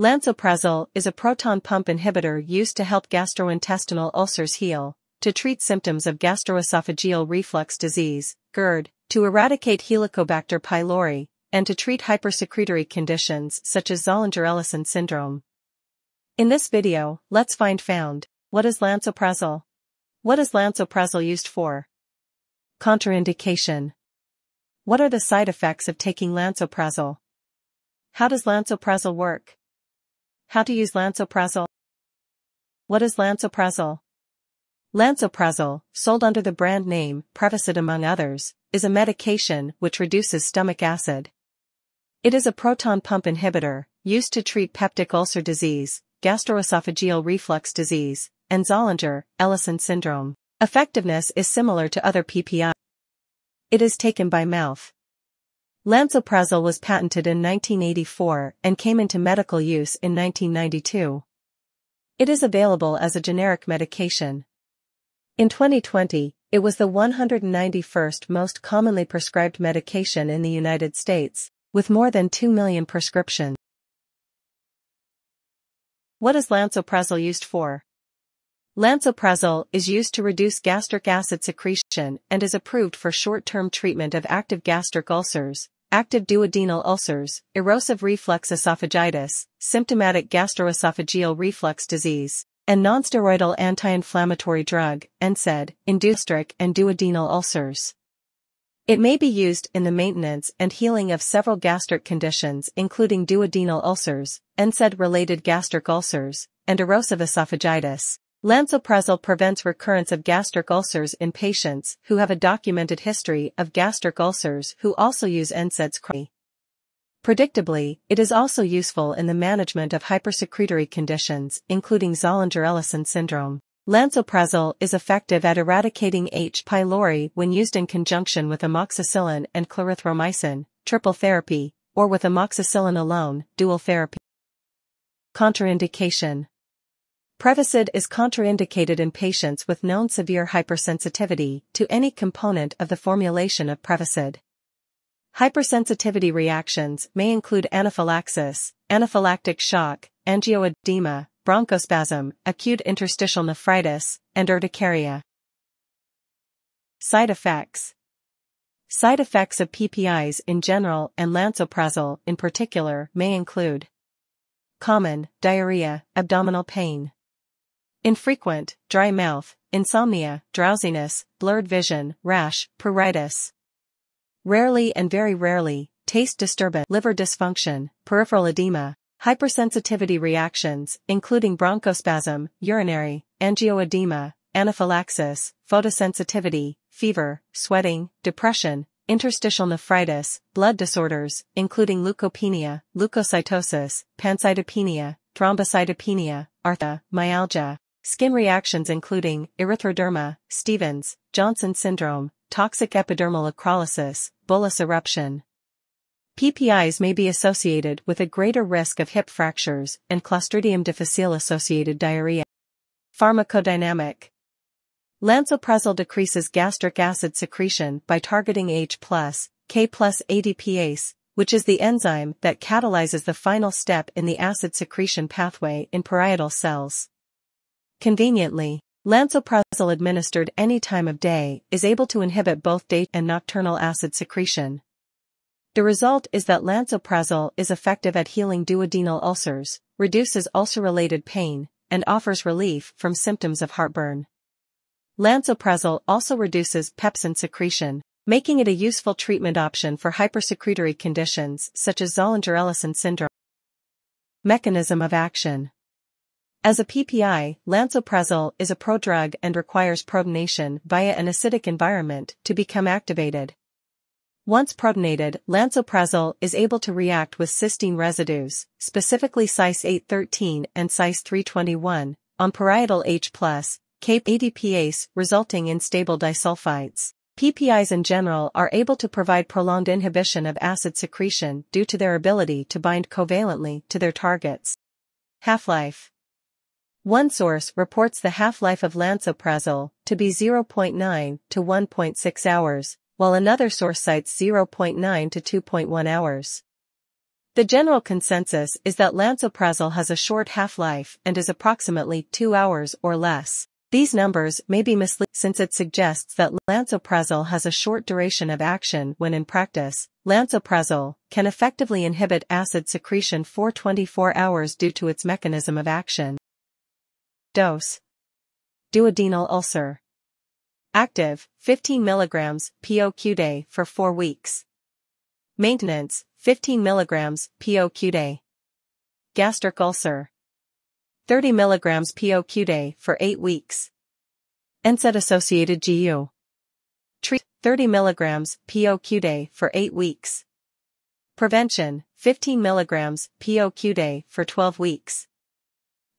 Lansoprazole is a proton pump inhibitor used to help gastrointestinal ulcers heal, to treat symptoms of gastroesophageal reflux disease, GERD, to eradicate Helicobacter pylori, and to treat hypersecretory conditions such as Zollinger-Ellison syndrome. In this video, let's find found, what is lansoprazole? What is lansoprazole used for? Contraindication. What are the side effects of taking lansoprazole? How does lansoprazole work? How to use lansoprazole? What is lansoprazole? Lansoprazole, sold under the brand name Prevacid among others, is a medication which reduces stomach acid. It is a proton pump inhibitor, used to treat peptic ulcer disease, gastroesophageal reflux disease, and Zollinger-Ellison syndrome. Effectiveness is similar to other PPI. It is taken by mouth. Lansoprazole was patented in 1984 and came into medical use in 1992. It is available as a generic medication. In 2020, it was the 191st most commonly prescribed medication in the United States, with more than 2 million prescriptions. What is lansoprazole used for? Lansoprazole is used to reduce gastric acid secretion and is approved for short-term treatment of active gastric ulcers, active duodenal ulcers, erosive reflux esophagitis, symptomatic gastroesophageal reflux disease, and nonsteroidal anti-inflammatory drug, NSAID, induced and duodenal ulcers. It may be used in the maintenance and healing of several gastric conditions including duodenal ulcers, NSAID-related gastric ulcers, and erosive esophagitis. Lansoprazole prevents recurrence of gastric ulcers in patients who have a documented history of gastric ulcers who also use NSAIDs. Predictably, it is also useful in the management of hypersecretory conditions, including Zollinger-Ellison syndrome. Lansoprazole is effective at eradicating H. pylori when used in conjunction with amoxicillin and clarithromycin, triple therapy, or with amoxicillin alone, dual therapy. Contraindication Prevacid is contraindicated in patients with known severe hypersensitivity to any component of the formulation of Prevacid. Hypersensitivity reactions may include anaphylaxis, anaphylactic shock, angioedema, bronchospasm, acute interstitial nephritis, and urticaria. Side effects Side effects of PPIs in general and lansoprazole in particular may include common, diarrhea, abdominal pain. Infrequent, dry mouth, insomnia, drowsiness, blurred vision, rash, pruritus. Rarely and very rarely, taste disturbance, liver dysfunction, peripheral edema, hypersensitivity reactions, including bronchospasm, urticaria, angioedema, anaphylaxis, photosensitivity, fever, sweating, depression, interstitial nephritis, blood disorders, including leukopenia, leukocytosis, pancytopenia, thrombocytopenia, arthralgia, myalgia, Skin reactions including erythroderma, Stevens, Johnson syndrome, toxic epidermal necrolysis, bullous eruption. PPIs may be associated with a greater risk of hip fractures and Clostridium difficile associated diarrhea. Pharmacodynamic Lansoprazole decreases gastric acid secretion by targeting H+, K plus ATPase, which is the enzyme that catalyzes the final step in the acid secretion pathway in parietal cells. Conveniently, lansoprazole administered any time of day is able to inhibit both day and nocturnal acid secretion. The result is that lansoprazole is effective at healing duodenal ulcers, reduces ulcer-related pain, and offers relief from symptoms of heartburn. Lansoprazole also reduces pepsin secretion, making it a useful treatment option for hypersecretory conditions such as Zollinger-Ellison syndrome. Mechanism of action as a PPI, lansoprazole is a prodrug and requires protonation via an acidic environment to become activated. Once protonated, lansoprazole is able to react with cysteine residues, specifically Cys 813 and Cys 321, on parietal H+, CAPE ATPase, resulting in stable disulfides. PPIs in general are able to provide prolonged inhibition of acid secretion due to their ability to bind covalently to their targets. Half-life one source reports the half-life of lansoprazole to be 0.9 to 1.6 hours, while another source cites 0.9 to 2.1 hours. The general consensus is that lansoprazole has a short half-life and is approximately 2 hours or less. These numbers may be misleading since it suggests that lansoprazole has a short duration of action when in practice, lansoprazole can effectively inhibit acid secretion for 24 hours due to its mechanism of action. Dose Duodenal ulcer Active, 15 mg POQ day for 4 weeks. Maintenance, 15 mg POQ day. Gastric ulcer 30 mg POQ day for 8 weeks. NSAID-associated GU. Treat 30 mg POQ day for 8 weeks. Prevention 15 mg POQ day for 12 weeks.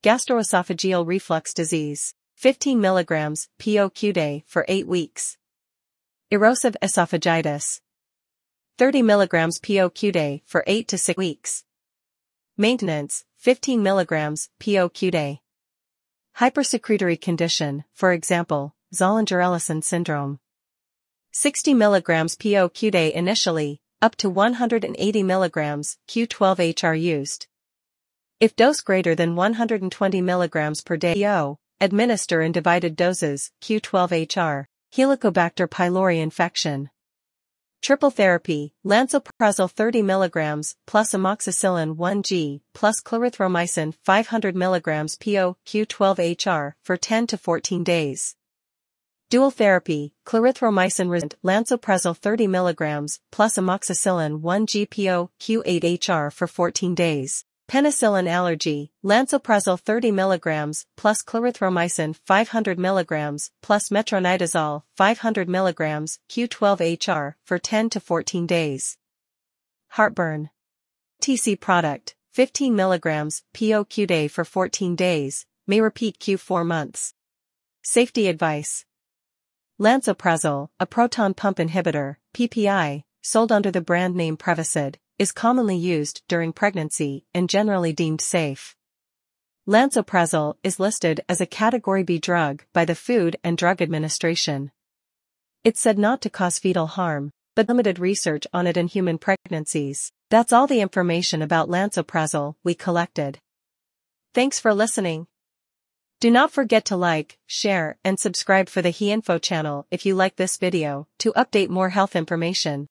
Gastroesophageal reflux disease 15 mg POQ day for 8 weeks. Erosive esophagitis 30 mg POQ day for 8 to 6 weeks. Maintenance 15 mg POQ day. Hypersecretory condition, for example, Zollinger-Ellison syndrome. 60 mg POQ day initially, up to 180 mg Q12HR used. If dose greater than 120 mg per day PO, administer in divided doses Q12HR. Helicobacter pylori infection. Triple therapy, lansoprazole 30 mg plus amoxicillin 1g plus clarithromycin 500 mg PO Q12HR for 10 to 14 days. Dual therapy, clarithromycin resistant lansoprazole 30 mg plus amoxicillin 1g PO Q8HR for 14 days. Penicillin allergy, lansoprazole 30 mg plus clarithromycin 500 mg plus metronidazole 500 mg Q12HR for 10 to 14 days. Heartburn. TC product, 15 mg POQ day for 14 days, may repeat Q4 months. Safety advice. Lansoprazole, a proton pump inhibitor, PPI, sold under the brand name Prevacid, is commonly used during pregnancy and generally deemed safe. Lansoprazole is listed as a Category B drug by the Food and Drug Administration. It's said not to cause fetal harm, but limited research on it in human pregnancies. That's all the information about lansoprazole we collected. Thanks for listening. Do not forget to like, share, and subscribe for the HeInfo channel if you like this video to update more health information.